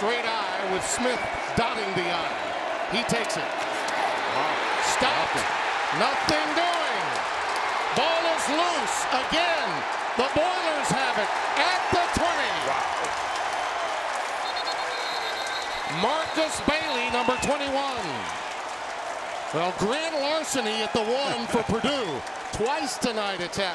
straight I with Smith dotting the I. He takes it. Stopped. Nothing doing. Ball is loose again. The Boilers have it at the 20. Markus Bailey, number 21. Well, grand larceny at the one for Purdue. Twice tonight it's happened.